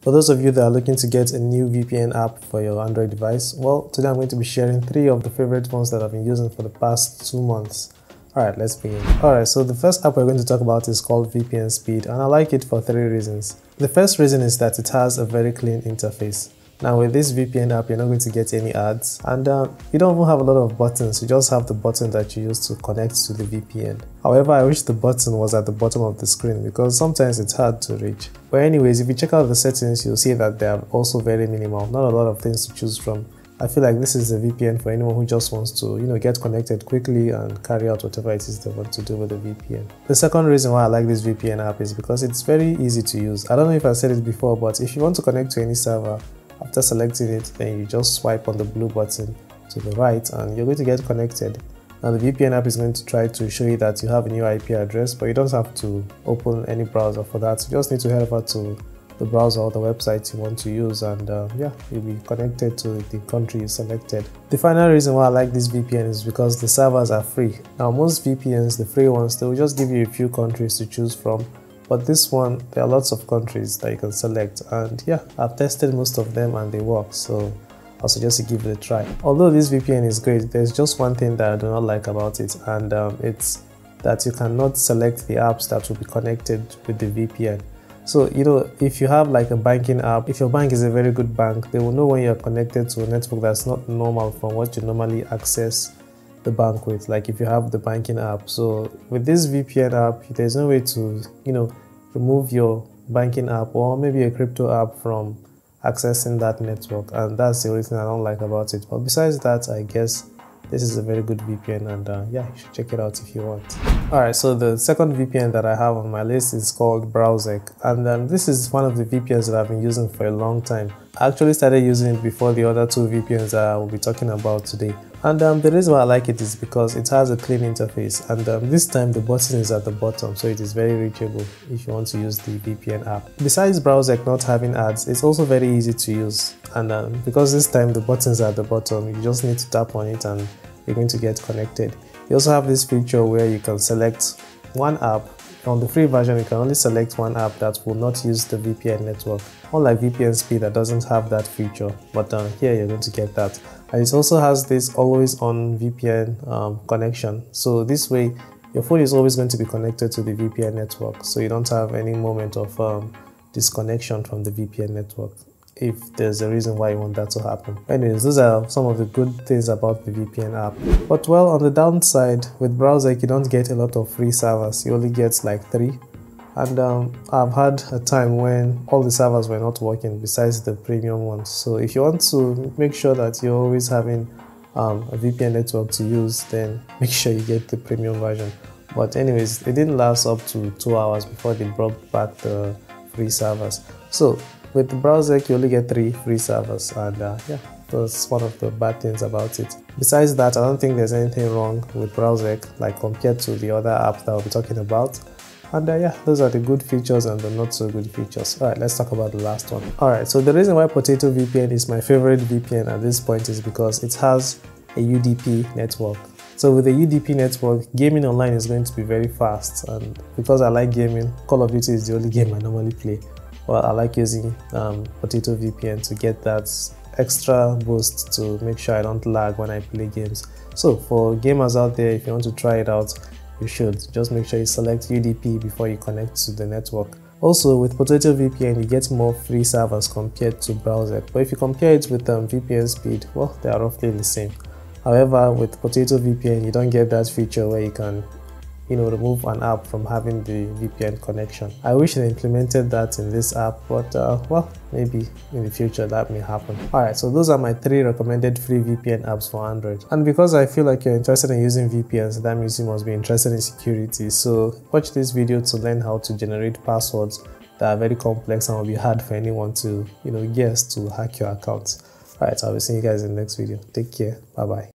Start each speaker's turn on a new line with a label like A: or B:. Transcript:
A: For those of you that are looking to get a new VPN app for your Android device, well, today I'm going to be sharing three of the favorite ones that I've been using for the past two months. Alright, let's begin. Alright, so the first app we're going to talk about is called VPN Speed, and I like it for three reasons. The first reason is that it has a very clean interface. Now with this VPN app, you're not going to get any ads and uh, you don't even have a lot of buttons. You just have the button that you use to connect to the VPN. However, I wish the button was at the bottom of the screen because sometimes it's hard to reach. But anyways, if you check out the settings, you'll see that they are also very minimal. Not a lot of things to choose from. I feel like this is a VPN for anyone who just wants to, you know, get connected quickly and carry out whatever it is they want to do with the VPN. The second reason why I like this VPN app is because it's very easy to use. I don't know if I said it before, but if you want to connect to any server, after selecting it, then you just swipe on the blue button to the right and you're going to get connected. Now the VPN app is going to try to show you that you have a new IP address, but you don't have to open any browser for that. You just need to head over to the browser or the website you want to use and uh, yeah, you'll be connected to the country you selected. The final reason why I like this VPN is because the servers are free. Now most VPNs, the free ones, they will just give you a few countries to choose from but this one there are lots of countries that you can select and yeah i've tested most of them and they work so i'll suggest you give it a try. Although this vpn is great there's just one thing that i do not like about it and um, it's that you cannot select the apps that will be connected with the vpn so you know if you have like a banking app if your bank is a very good bank they will know when you're connected to a network that's not normal from what you normally access the bank with like if you have the banking app. So with this vpn app there's no way to you know remove your banking app or maybe a crypto app from accessing that network. And that's the only thing i don't like about it. But besides that i guess this is a very good vpn and uh, yeah you should check it out if you want. All right so the second vpn that i have on my list is called browsec. And um, this is one of the vpns that i've been using for a long time i actually started using it before the other two vpns that i will be talking about today and um, the reason why I like it is because it has a clean interface and um, this time the button is at the bottom so it is very reachable if you want to use the VPN app. Besides Browsec not having ads, it's also very easy to use and um, because this time the button is at the bottom, you just need to tap on it and you're going to get connected. You also have this feature where you can select one app on the free version, you can only select one app that will not use the VPN network, unlike VPN Speed that doesn't have that feature, but uh, here you're going to get that. And it also has this always on VPN um, connection. So this way, your phone is always going to be connected to the VPN network, so you don't have any moment of um, disconnection from the VPN network if there's a reason why you want that to happen. Anyways, those are some of the good things about the VPN app. But well, on the downside, with Browsec, you don't get a lot of free servers. You only get like three. And um, I've had a time when all the servers were not working besides the premium ones. So if you want to make sure that you're always having um, a VPN network to use, then make sure you get the premium version. But anyways, it didn't last up to two hours before they brought back the free servers. So with the Browsec, you only get three free servers, and uh, yeah, that's one of the bad things about it. Besides that, I don't think there's anything wrong with Browsec, like compared to the other apps that I'll be talking about. And uh, yeah, those are the good features and the not so good features. Alright, let's talk about the last one. Alright, so the reason why Potato VPN is my favorite VPN at this point is because it has a UDP network. So with the UDP network, gaming online is going to be very fast and because I like gaming, Call of Duty is the only game I normally play well, I like using um, Potato VPN to get that extra boost to make sure I don't lag when I play games. So for gamers out there, if you want to try it out, you should. Just make sure you select UDP before you connect to the network. Also, with Potato VPN, you get more free servers compared to Browsec. But if you compare it with um, VPN speed, well, they are roughly the same. However, with Potato VPN, you don't get that feature where you can you know, remove an app from having the VPN connection. I wish they implemented that in this app, but uh, well, maybe in the future that may happen. Alright, so those are my three recommended free VPN apps for Android. And because I feel like you're interested in using VPNs, that means you must be interested in security. So watch this video to learn how to generate passwords that are very complex and will be hard for anyone to, you know, guess to hack your account. Alright, so I'll be seeing you guys in the next video. Take care. Bye bye.